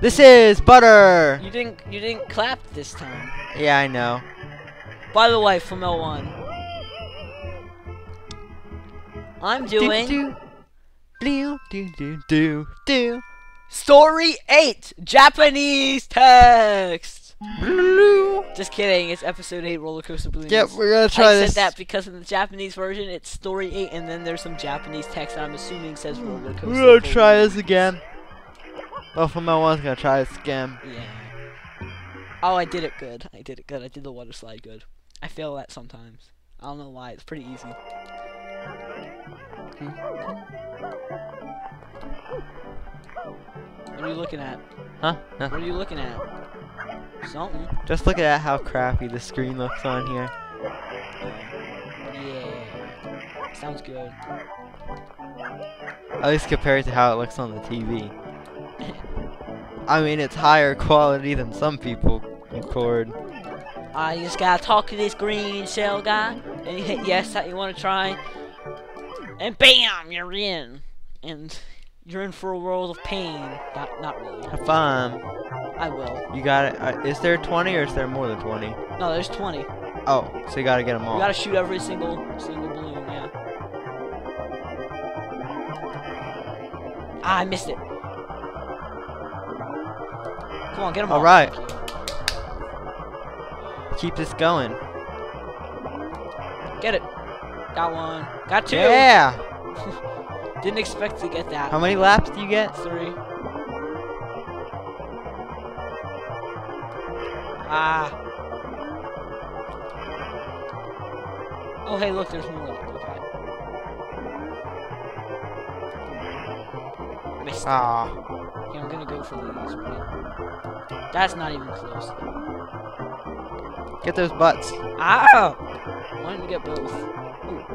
This is butter. You didn't you didn't clap this time. Yeah, I know. By the way, Flamel1. I'm doing Do, do, do, do, do, do. Story 8 Japanese text. Blue. Just kidding, it's episode 8 Roller Coaster Balloons. Yep, we're gonna try I try said that because in the Japanese version it's story 8 and then there's some Japanese text that I'm assuming says Roller Coaster We're gonna try this again. Well, Flamel1's gonna try this again. Yeah. Oh, I did it good. I did it good. I did the water slide good. I fail that sometimes. I don't know why. It's pretty easy. Hmm. What are you looking at? Huh? Huh. What are you looking at? Something. Just look at how crappy the screen looks on here. Yeah. Sounds good. At least compared to how it looks on the TV. I mean, it's higher quality than some people record. I just gotta talk to this green shell guy, and you hit yes that you want to try, and bam, you're in, and you're in for a world of pain. Not, not really. Have fun. I will. You got it. Uh, is there 20 or is there more than 20? No, there's 20. Oh, so you gotta get them all. You gotta shoot every single single balloon. Yeah. Ah, I missed it. Come on, get them all. All right. Keep this going. Get it. Got one. Got two. Yeah. Didn't expect to get that. How many laps do you get? Three. Ah. Oh, hey, look, there's more. Okay. Missed. Ah. Okay, I'm gonna go for these. Right? That's not even close. Get those butts. Ow! Why didn't you get both? Ooh.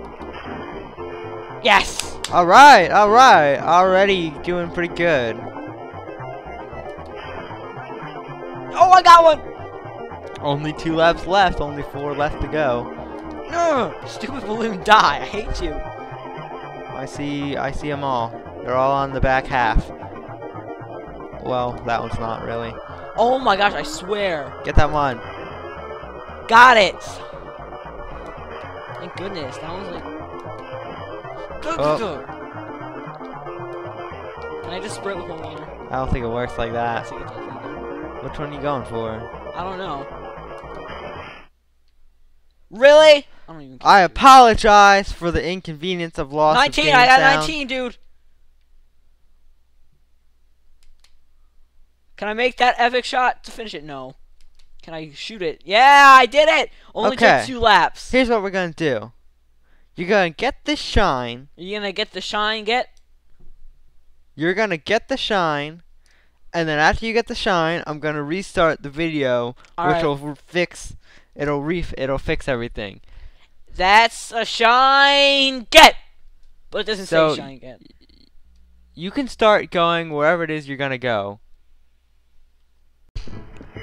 Yes! All right. All right. Already doing pretty good. Oh, I got one! Only two laps left. Only four left to go. No! Stupid balloon die. I hate you. I see. I see them all. They're all on the back half. Well, that one's not really. Oh my gosh, I swear. Get that one. Got it! Thank goodness, that was like... Oh. Can I just spray with one water? I don't think it works like that. think it does either. Which one are you going for? I don't know. Really? I don't even. I apologize for the inconvenience of loss 19, of I got 19, dude! Can I make that epic shot to finish it? No. Can I shoot it? Yeah, I did it! Only Okay. took two laps. Here's what we're gonna do. You're gonna get the shine. Are you gonna get the shine get? You're gonna get the shine, and then after you get the shine, I'm gonna restart the video, which Alright. will fix. It'll ref. It'll fix everything. That's a shine get! But it doesn't So, say shine get. You can start going wherever it is you're gonna go.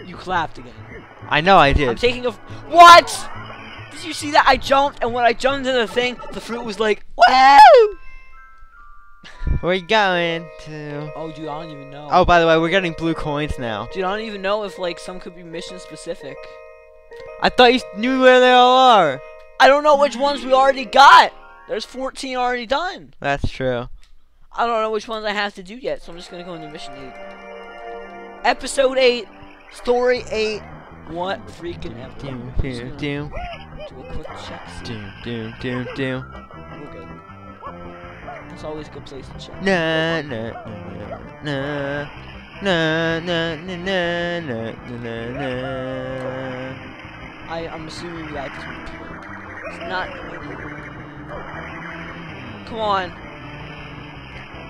You clapped again. I know I did. I'm taking a. What? Did you see that? I jumped, and when I jumped into the thing, the fruit was like, "Woo!" Where are you going to? Oh, dude, I don't even know. Oh, by the way, we're getting blue coins now. dude, I don't even know if like some could be mission specific. I thought you knew where they all are. I don't know which ones we already got. There's 14 already done. That's true. I don't know which ones I have to do yet, so I'm just gonna go into mission eight. Episode 8, Story 8. What freaking ever? Do do do Do a quick check. do. doom, doom, doom. We're good. That's always a good place to check. Nah, nah, nah, nah. Nah, nah, nah, nah, nah, nah, nah. I, I'm assuming that it's not. Come on.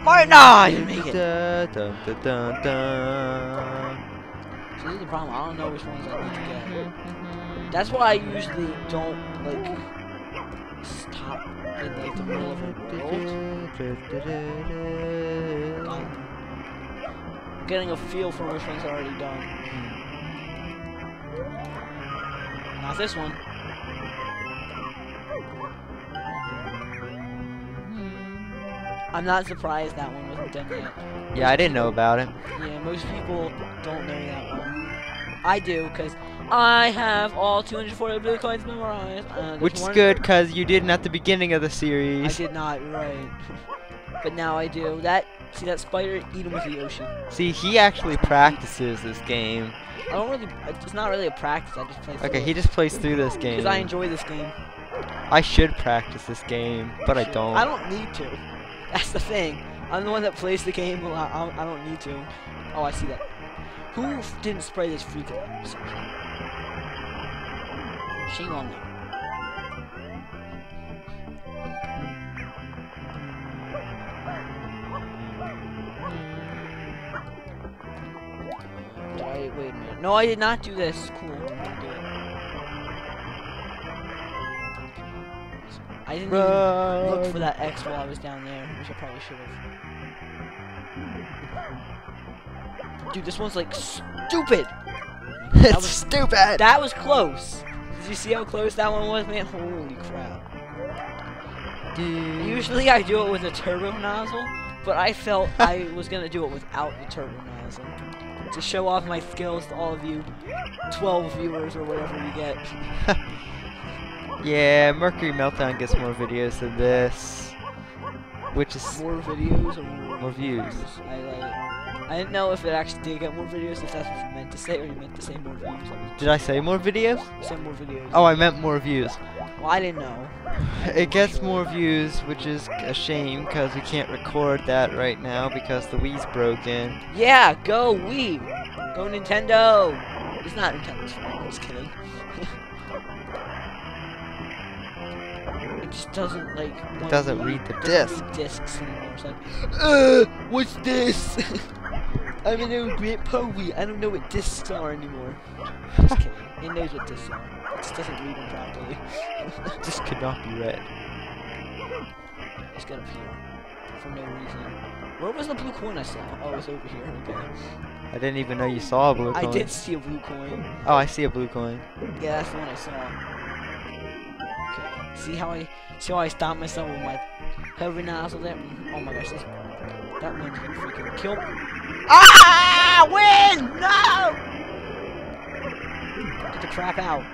Martin, no, I make it. Da, da, da, da. So this is the problem. I don't know which ones I need to get. That's why I usually don't like stop in like the middle of a world. I'm um, getting a feel for which ones are already done. Not this one. I'm not surprised that one wasn't done yet. Yeah, I didn't know about it. Yeah, most people don't know that one. I do, because I have all 240 blue coins memorized. Uh, Which is good, because you didn't at the beginning of the series. I did not, right. but now I do. That, see that spider? Eat him with the ocean. See, he actually practices this game. I don't really, it's not really a practice, I just play Okay, he just plays through this game. Because I enjoy this game. I should practice this game, but I don't. I don't need to. That's the thing. I'm the one that plays the game a lot. I don't- need to. Oh, I see that. Who didn't spray this freaking Shame on them. Wait a minute. No, I did not do this. Cool. I didn't even look for that X while I was down there, which I probably should have. Dude, this one's like stupid. That was- stupid. That was close. Did you see how close that one was, man? Holy crap. Dude. Usually I do it with a turbo nozzle, but I felt I was gonna do it without the turbo nozzle. To show off my skills to all of you 12 viewers or whatever you get. Yeah, Mercury Meltdown gets more videos than this, which is More videos or more, More views. I like I didn't know if it actually did get more videos, if that's what you meant to say, or you meant to say more views. I Did I say more videos? was say more videos. Oh, I meant more views. Well, I didn't know. It gets more views, which is a shame because we can't record that right now because the Wii's broken. Yeah, go Wii! Go Nintendo! It's not Nintendo's fault, I'm just kidding. it just doesn't like. want doesn't read the disc. read discs anymore. It's like, uh, what's this? I'm an old great Wii. I don't know what discs are anymore. Just kidding. It knows what discs are. It just doesn't read them properly. This could not be read. It's got up here for no reason. Where was the blue coin I saw? Oh, it's over here. Okay. I didn't even know you saw a blue coin. I did see a blue coin. Oh, I see a blue coin. Yeah, that's the one I saw. See how I see how I stopped myself with my hover nozzle there? Oh my gosh, this, that one's gonna freaking kill me. Ah! Win! No! Get the crap out.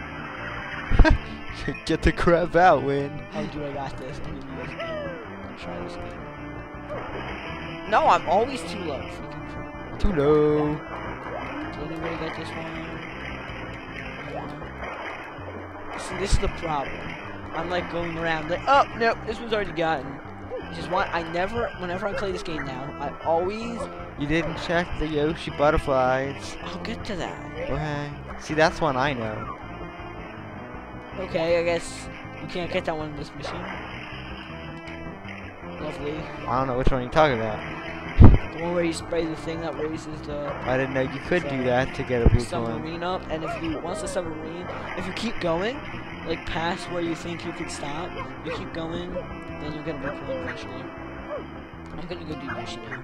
Get the crap out, Win. Oh, dude, I got this. I'm gonna do this. I'm try this again. No, I'm always too low. Freaking crap. Too low. Did anybody get this one? See, this is the problem. I'm like going around like, oh, nope, this one's already gotten. Is why I never, whenever I play this game now, I always, You didn't check the Yoshi butterflies. I'll get to that. Okay. See, that's one I know. Okay, I guess you can't get that one in this machine. Lovely. I don't know which one you're talking about. The one where you spray the thing that raises the I didn't know you could do that to get a blue coin. submarine up, and if you once the submarine, if you keep going, like past where you think you could stop, you keep going, then you'll get a coin eventually. I'm gonna go do Yoshi now.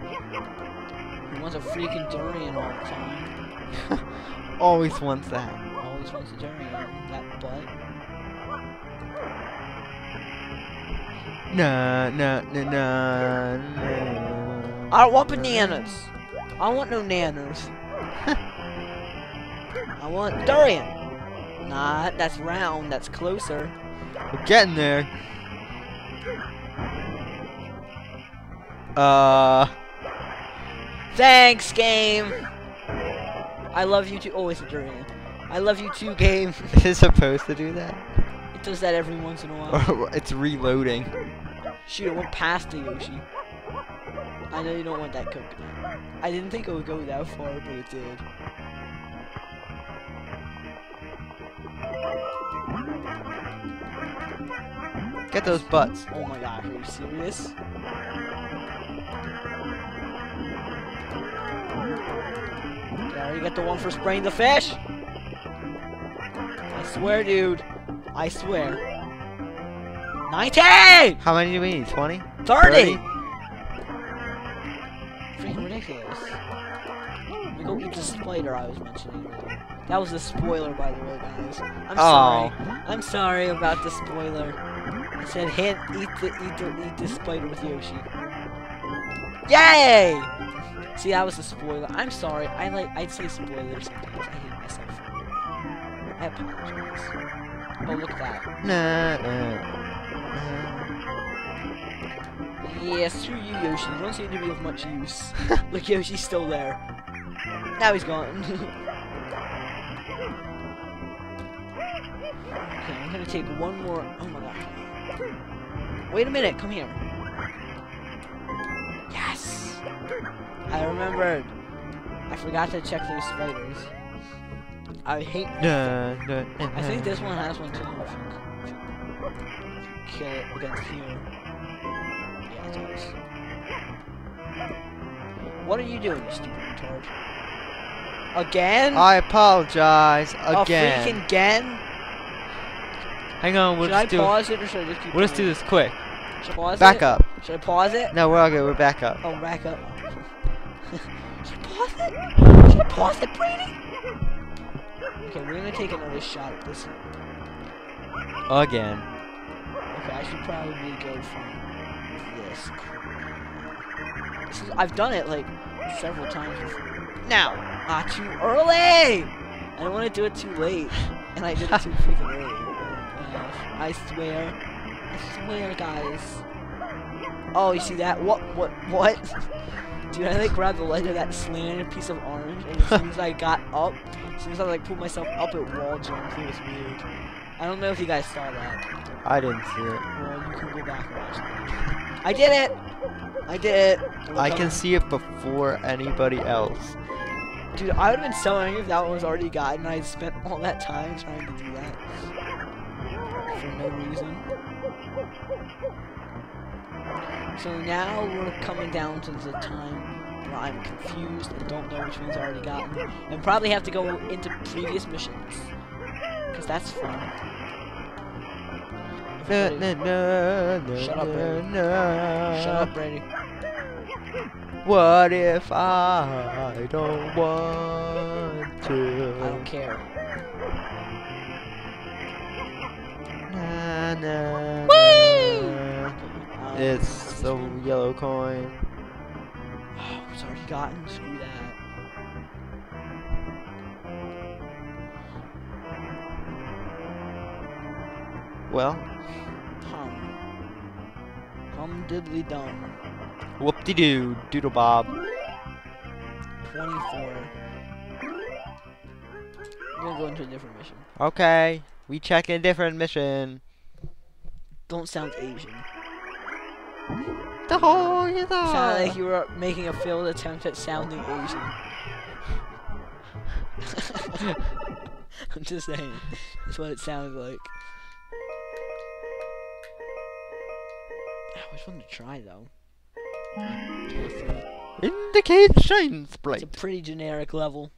He wants a freaking durian all the time. Always wants that. Always wants a durian. That butt. Nah, nah, nah, nah, nah. I don't want bananas. I don't want no nanas. I want durian. Nah, that's round. That's closer. We're getting there. Uh, Thanks, game. I love you too. Oh, it's a durian. I love you too, game. is it supposed to do that? It does that every once in a while. It's reloading. Shoot, it went past the Yoshi. I know you don't want that coconut. I didn't think it would go that far, but it did. Get those butts. Oh my god, are you serious? I already get the one for spraying the fish? I swear, dude. I swear. 19! How many do we need? 20? 30! Freaking ridiculous. Me go eat the spider I was mentioning earlier. That was a spoiler, by the way, guys. I'm Oh. sorry. I'm sorry about the spoiler. I said hit, eat the, eat the, eat the spider with Yoshi. Yay! See, that was a spoiler. I'm sorry. I like I'd say spoilers sometimes. I hate myself. I apologize. Oh, look at that. Nah, nah, Yeah, screw you, Yoshi. You don't seem to be of much use. look, Yoshi's still there. Now he's gone. okay, I'm gonna take one more. Oh my god. Wait a minute. Come here. Yes! I remembered. I forgot to check those spiders. I hate. nah, nah, nah, I think this one has one too. If you, if you kill it against here. Yeah, it does. What are you doing, you stupid retard? Again? I apologize again. freaking again? Hang on, we'll should I just do. pause it or should I just keep We'll just do this quick. Should I pause Back it? up. Should I pause it? No, we're okay. We're back up. Oh, back up. should I pause it? Should I pause it, Brady? Okay, we're gonna take another shot at this. Again. Okay, I should probably go from this. This is, I've done it like several times before. Now, not too early. I don't want to do it too late, and I did it too freaking early. I swear, I swear, guys. Oh, you see that? What? What? What? Dude, I like grabbed the ledge of that slanted piece of orange, and as soon as I got up, as soon as I like pulled myself up, it wall jumped. It was weird. I don't know if you guys saw that. I didn't see it. Well, you can go back and watch that. I did it! I did it! Look I can see it before anybody else. Dude, I would have been so angry if that one was already gotten and I spent all that time trying to do that. No reason. So now we're coming down to the time where I'm confused and don't know which one's already gotten. And probably have to go into previous missions. Because that's fun. Na, na, na, Shut up, Brady. Shut up, Brady. What if I don't want to? I don't care. Na, na, Whee! Um, It's the yellow coin. Oh, it's already gotten. Screw that. Well, Hum. Hum diddly dum. whoop de doo, doodle bob. 24. I'm gonna go into a different mission. Okay, we check a different mission. Don't sound Asian. The whole is Sounded like you were making a failed attempt at sounding Asian. I'm just saying. That's what it sounded like. I always one to try though? One, two, three. Indicate shine It's a pretty generic level.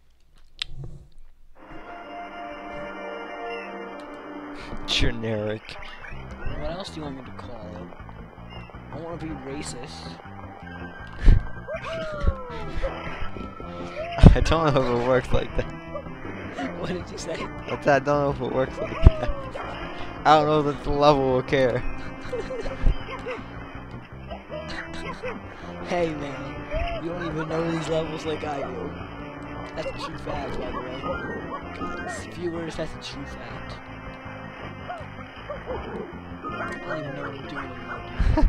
Generic. What else do you want me to call it? I want to be racist. I don't know if it works like that. what did you say? That's, I don't know if it works like that. I don't know that the level will care. Hey man, you don't even know these levels like I do. That's a true fact, by the way. Guys, viewers, that's a true fact. I don't even know what I'm doing anymore.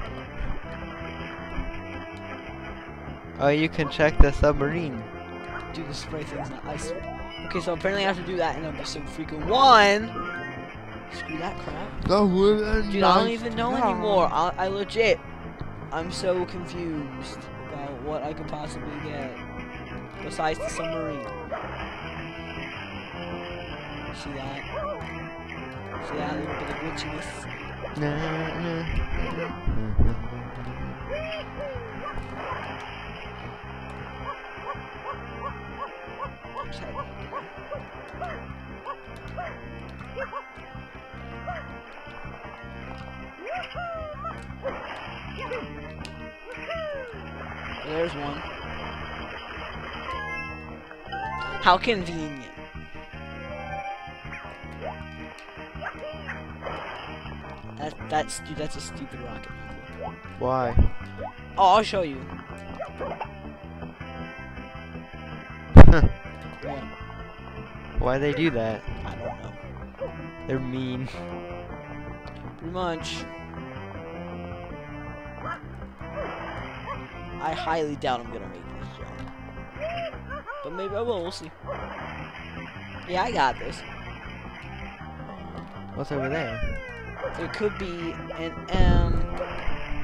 Oh, you can check the submarine. Dude, the spray thing's not ice. Okay, so apparently I have to do that in episode freaking one. Screw that crap. Dude, I don't even know anymore. I, I legit, I'm so confused about what I could possibly get besides the submarine. See that? See that little bit of glitchiness? A There's one. How convenient. That's dude. That's a stupid rocket. Why? Oh, I'll show you. Why they do that? I don't know. They're mean. Pretty much. I highly doubt I'm gonna make this jump. But maybe I will, we'll see. Yeah, I got this. What's over there? There could be an M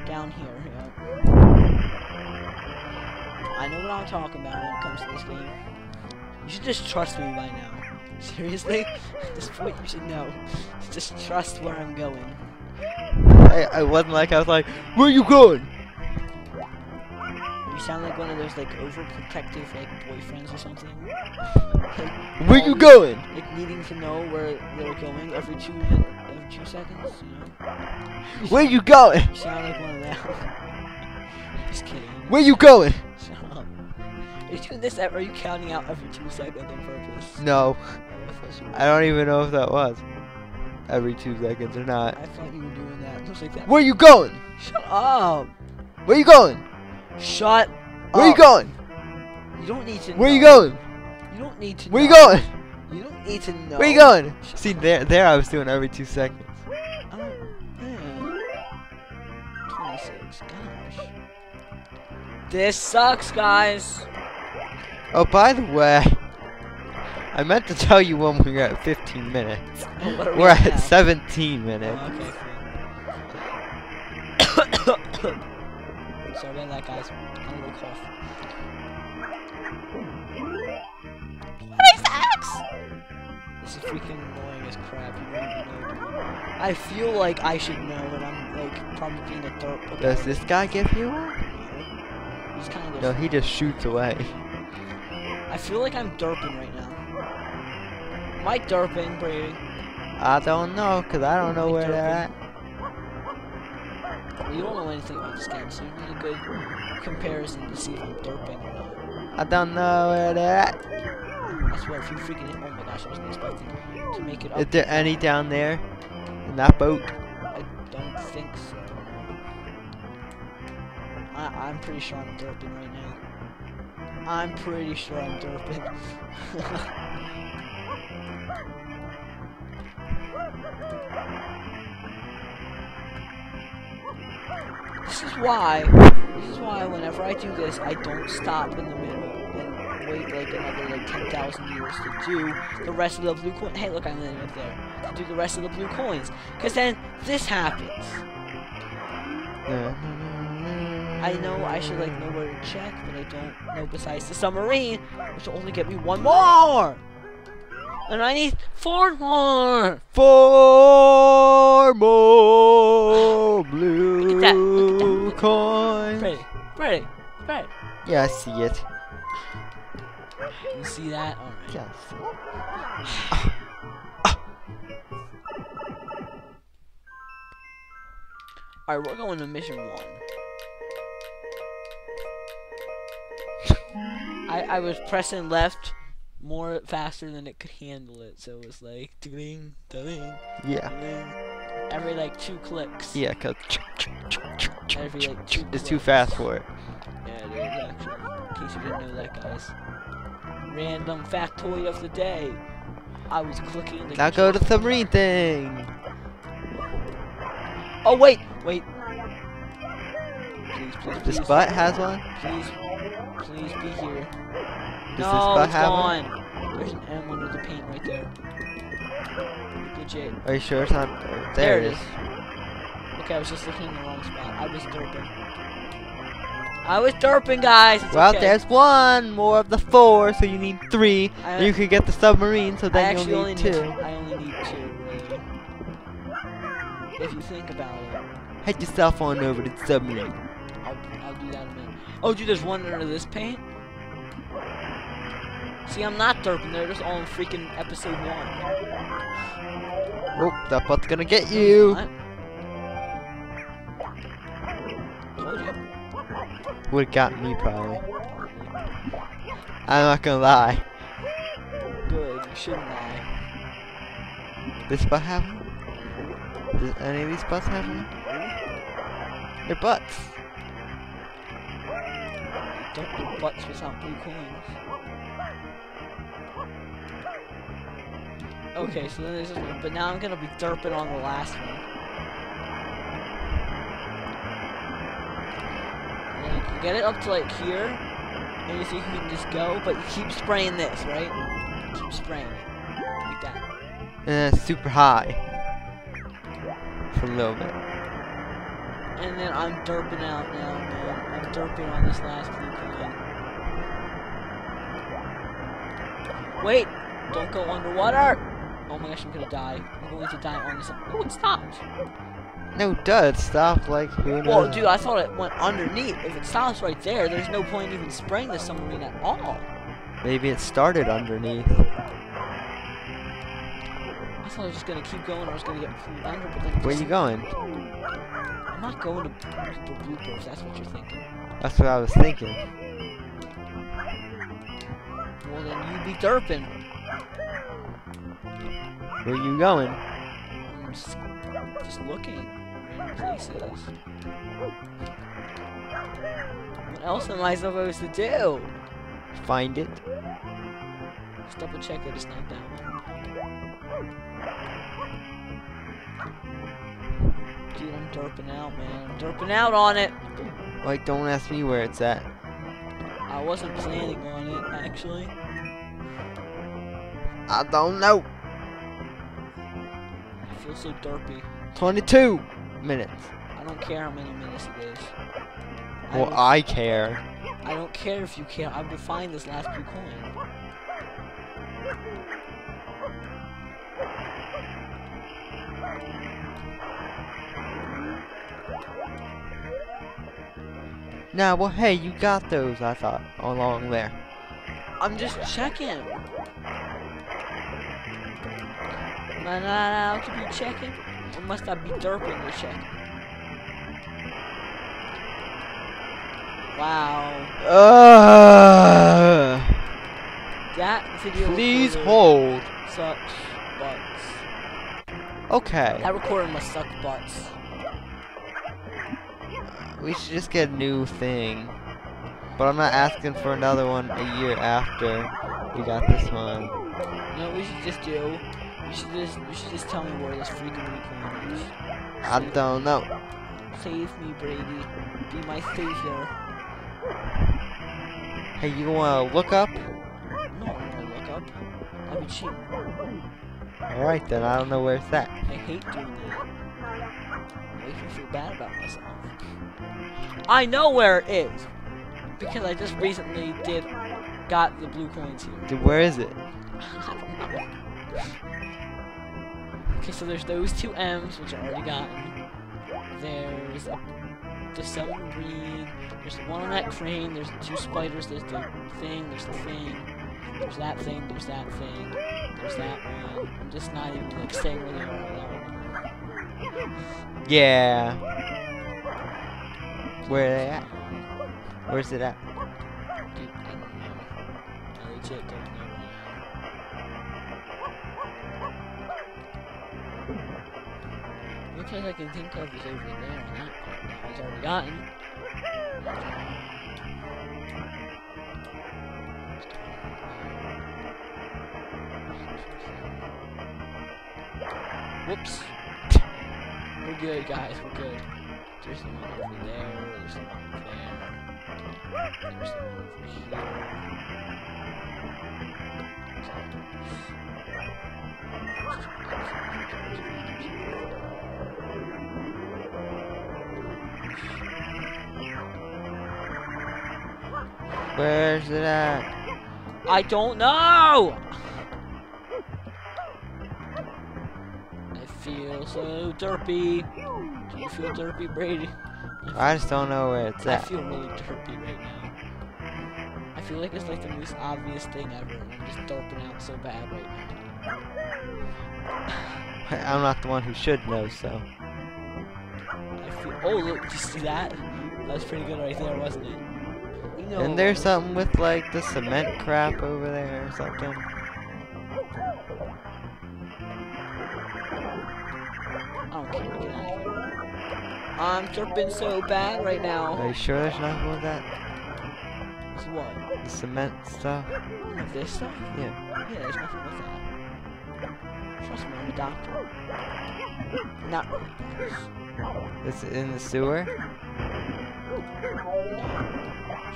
down here, yeah. I know what I'm talking about when it comes to this game. You should just trust me by now. Seriously? At this point, you should know. Just trust where I'm going. I, I wasn't like I was like, where you going? You sound like one of those like overprotective like boyfriends or something. Like, Where you going? Like needing to know where they're going every two min- every two seconds. You know. Where you going? You sound like one of them. Just kidding. Where you going? Shut up. Are you doing this? ev- Are you counting out every two seconds on purpose? No, I thought you were. I don't even know if that was every two seconds or not. I thought you were doing that. Just like that. Where you going? Shut up. Where you going? Shut. Where you going? You don't need to. Where you going? You don't need to. Where you know. going? You don't to know. Where you going? See there, there I was doing every two seconds. Oh, man. 26. Gosh. This sucks, guys. Oh, by the way, I meant to tell you when we were at 15 minutes. Oh, are we We're at now? 17 minutes. Oh, okay. Sorry about that, guys. I'm a little cough. Is freaking annoying as crap. You don't even know. I feel like I should know, and I'm like probably being a derp. about Does this guy give you one? He's kind of. No, he just shoots away. I feel like I'm derping right now. Am I derping, Brady? I don't know, cause I don't know where they're at. Well, you don't know anything about this game, so you need a good comparison to see if I'm derping or not. I don't know where they're at. I swear, if you freaking my gosh, I wasn't expecting to make it up. Is there any down there in that boat? I don't think so. I, I'm pretty sure I'm derping right now. I'm pretty sure I'm derping. this is why. This is why whenever I do this, I don't stop in the middle like another like 10,000 years to do the rest of the blue coin. Hey, look, I'm landing up there. To do the rest of the blue coins. Because then this happens. I know I should like know where to check, but I don't know besides the submarine, which will only get me one more. And I need four more. Four more blue Look at that, look at that, look at that. coins. Pretty, pretty, pretty. Yeah, I see it. You see that? Alright. Yeah, it. Alright, we're going to mission one. I, I was pressing left more faster than it could handle it, so it was like ding ding Yeah, ding every like two clicks. yeah, cause Every like two it's too fast for it. Yeah, it is actually. In case you didn't know that, guys. Random factoid of the day. I was clicking the Now go to the submarine thing. Oh wait, wait. Please, please, This please, butt has one. please, please be here. Does no, this butt it's have one? There's an M under the paint right there. Legit. Are you sure it's not? There, There, it is. Okay, I was just looking in the wrong spot. I was derping. I was derping, guys. It's Well, okay. there's one more of the four, so you need three. I- you could get the submarine, so then you'll only need need two. I only need two, really. If you think about it, Head yourself on over to the submarine. I'll, I'll do that in a minute. Oh, dude, there's one under this paint. See, I'm not derping. They're just all in freaking episode one. Oh, that butt's gonna get you. What? Would've got me probably. I'm not gonna lie. Good. You shouldn't lie. This butt have one? Does any of these butts have one? They're butts. Don't do butts without blue coins. Okay, so then there's this one, but now I'm gonna be derping on the last one. Get it up to like here, and you think you can just go, but you keep spraying this, right? Keep spraying it. Like that. And it's super high. For a little bit. And then I'm derping out now, man. I'm derping on this last blue coin. Wait! Don't go underwater! Oh my gosh, I'm gonna die. I'm going to die on this. Oh, it stopped. No, duh, it stopped like who knows? Well, dude, I thought it went underneath. If it stops right there, there's no point even spraying the submarine at all. Maybe it started underneath. I thought I was just gonna keep going. I was gonna get pulled under, but then. Where just- you going? I'm not going to the blooper if that's what you're thinking. That's what I was thinking. Well, then you be derping. Where are you going? I'm just, just looking places. What else am I supposed to do? Find it. Just double check that it's not that one. Dude, I'm derping out, man. I'm derping out on it. Like, don't ask me where it's at. I wasn't planning on it, actually. I don't know. I feel so derpy. 22 minutes. I don't care how many minutes it is. Well, will- I care. I don't care if you care. I will find this last blue coin. Nah, well, hey, you got those, I thought, along there. I'm just checking. Am I not allowed to be checking? Must I be derping to check? Wow. Uh, That video please hold. sucks butts. Okay. That recording must suck butts. We should just get a new thing. But I'm not asking for another one a year after we got this one. No, we should just do? You should just you should just tell me where this freaking blue coin is. I don't know. Save me, Brady. Be my savior. Hey, you wanna look up? No, I'm gonna look up. That'd be cheap. Alright then, I don't know where it's at. I hate doing that. It makes me feel bad about myself. I know where it is! Because I just recently did got the blue coins here. Dude, where is it? Okay, so there's those two M's, which I already got. There's the seven submarine. There's the one on that crane. There's the two spiders. There's the thing. There's the thing. There's that thing. There's that thing. There's that one. I'm just not even like saying where they are. Yeah. Where are they at? Where's it at? Can think of is over there on that part that was already gotten. Whoops. We're good, guys. We're good. There's the one over there. There's the one over there. There's the one over here. Where's it at? I don't know! I feel so derpy. Do you feel derpy, Brady? I just don't know where it's I at. I feel really derpy right now. I feel like it's like the most obvious thing ever, and I'm just derping out so bad right now. I'm not the one who should know, so. I feel. Oh, look, did you see that? That was pretty good right there, wasn't it? And there's something with like the cement crap over there or something. I don't care. Get out of here. I'm derping so bad right now. Are you sure there's nothing with that? It's what? The cement stuff? This stuff? Yeah. Yeah, there's nothing with that. Trust me, I'm a doctor. Not really. It's in the sewer.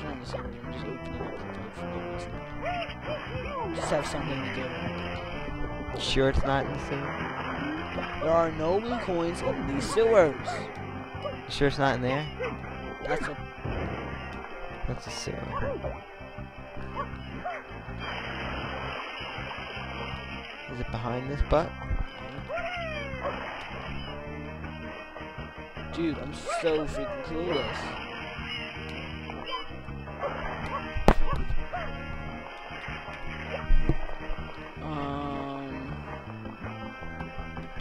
No. It's not in the sewer. I'm just opening up the pipe for no reason. Just have something to do. Sure, it's not in the sewer. There are no blue coins in these sewers. Sure, it's not in there. That's a That's a sewer. Is it behind this butt? dude. I'm so freaking clueless.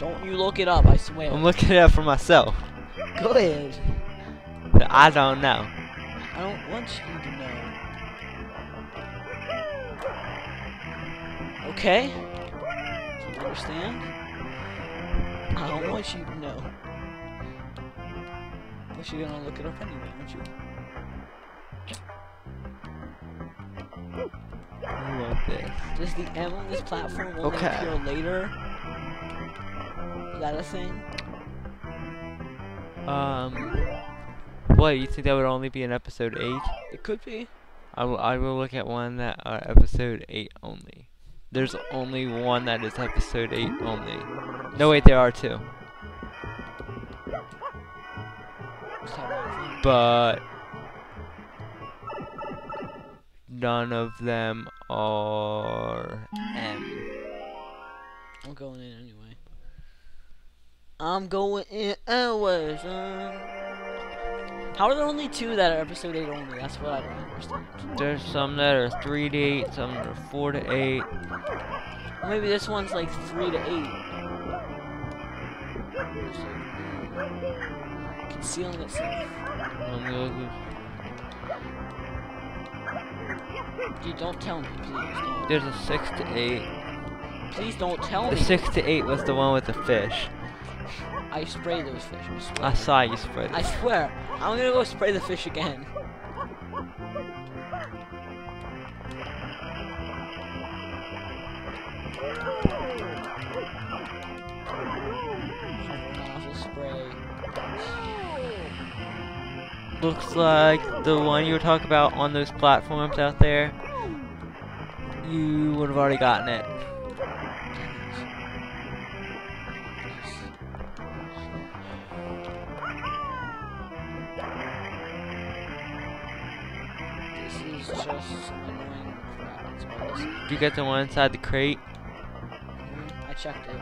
Don't you look it up? I swear. I'm looking it up for myself. Go ahead. I don't know. I don't want you to know. Okay? Do you understand? I don't want you to know. But you're gonna look it up anyway, aren't you? I love this. Does the M on this platform only Okay. appear later? That a thing? Um. What, you think that would only be in episode 8? It could be. I will, I will look at one that are episode 8 only. There's only one that is episode 8 only. No, wait, there are two. Just have one thing. But. None of them are M. I'm going in anyway. I'm going in anyways. Uh... How are there only two that are episode 8 only? That's what I don't understand. There's some that are 3 to 8, some that are 4 to 8. Maybe this one's like 3 to 8. Like, mm, Concealing itself. The Dude, don't tell me, please. Don't. There's a 6 to 8. Please don't tell me The 6 to 8 was the one with the fish. I spray those fish. I swear. I saw you spread I it. swear. I'm gonna go spray the fish again. Looks like the one you were talking about on those platforms out there. You would have already gotten it. Did you get the one inside the crate? Mhm, I checked it.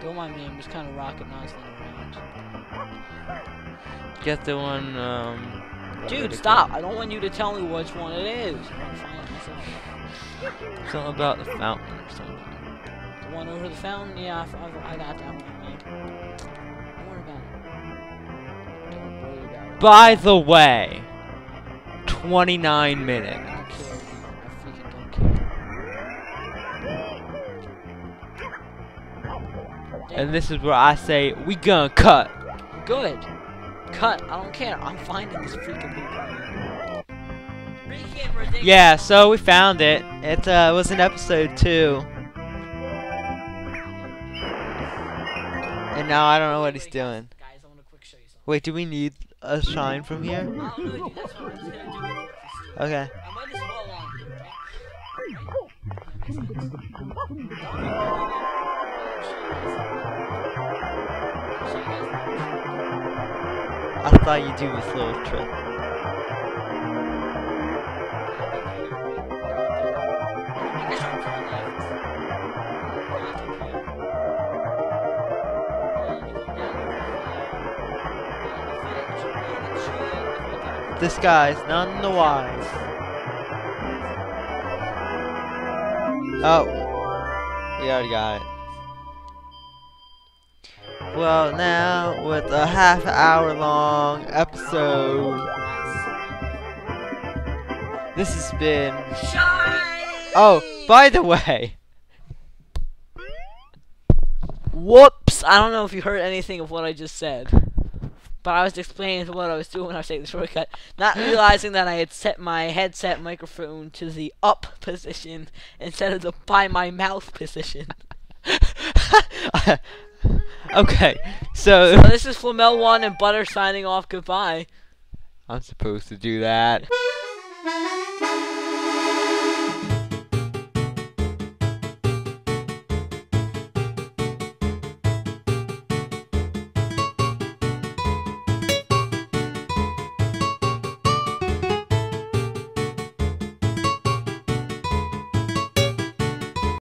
Don't mind me, I'm just kind of rocking around. Get the one, um... Dude, stop! I don't want you to tell me which one it is. I want to find it myself. Something about the fountain or something. The one over the fountain? Yeah, I got that one. Don't worry about it. Don't worry about it. By the way, 29 minutes. don't care. I freaking don't care. Damn, And this is where I say, we gonna cut. good. Cut. I don't care. I'm finding this freaking book. Yeah, so we found it. It uh, was in episode 2. And now I don't know what he's doing. Guys, I want to quick show you something. Wait, do we need a shine from here? I I thought you'd do this little trick. This guy's none the wise. Oh. We already got it. Well, now with a half hour long episode, This has been. Oh, by the way, Whoops! I don't know if you heard anything of what I just said. But I was explaining what I was doing when I was taking the shortcut, not realizing that I had set my headset microphone to the up position instead of the by my mouth position. okay, so So this is Flamel1 and Butter signing off. Goodbye. I'm supposed to do that.